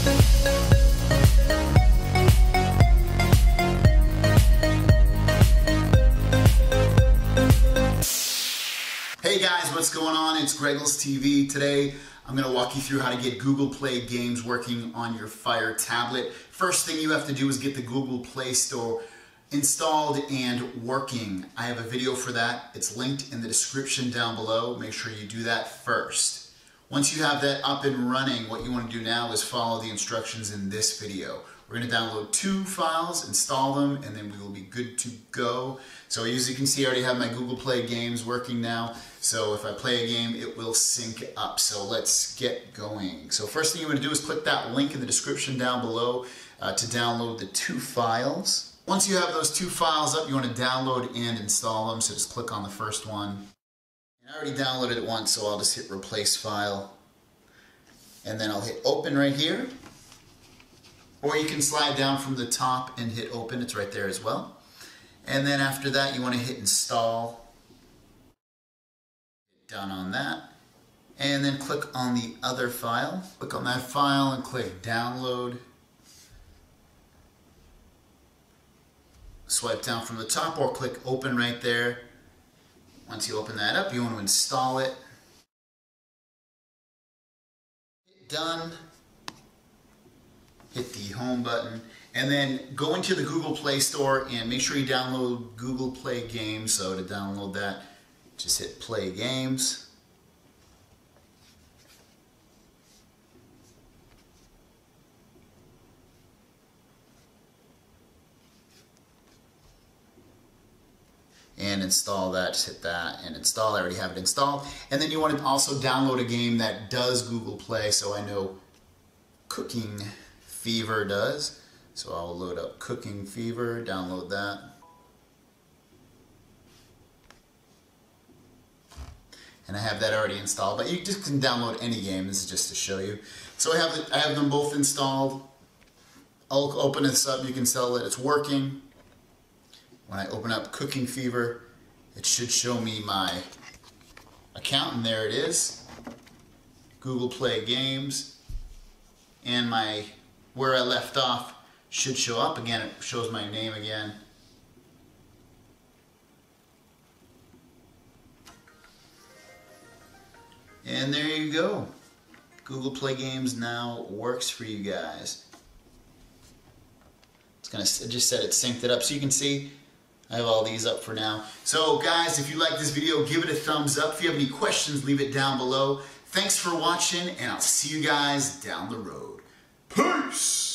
Hey guys, what's going on? It's Greggles TV. Today I'm going to walk you through how to get Google Play games working on your Fire tablet. First thing you have to do is get the Google Play Store installed and working. I have a video for that. It's linked in the description down below. Make sure you do that first. Once you have that up and running, what you want to do now is follow the instructions in this video. We're going to download two files, install them, and then we will be good to go. So as you can see, I already have my Google Play games working now. So if I play a game, it will sync up. So let's get going. So first thing you want to do is click that link in the description down below uh, to download the two files. Once you have those two files up, you want to download and install them. So just click on the first one. I already downloaded it once, so I'll just hit replace file. And then I'll hit open right here. Or you can slide down from the top and hit open, it's right there as well. And then after that you want to hit install. Done on that. And then click on the other file. Click on that file and click download. Swipe down from the top or click open right there. Once you open that up, you want to install it. Hit done hit the home button, and then go into the Google Play Store and make sure you download Google Play Games. So to download that, just hit Play Games. And install that, just hit that and install. I already have it installed. And then you want to also download a game that does Google Play, so I know cooking Fever does. So I'll load up Cooking Fever, download that. And I have that already installed, but you just can download any game. This is just to show you. So I have, the, I have them both installed. I'll open this up. You can tell that it's working. When I open up Cooking Fever, it should show me my account, and there it is. Google Play Games and my where I left off should show up again. It shows my name again. And there you go. Google Play Games now works for you guys. It's gonna just said it synced it up so you can see I have all these up for now. So guys, if you like this video, give it a thumbs up. If you have any questions, leave it down below. Thanks for watching, and I'll see you guys down the road. Peace!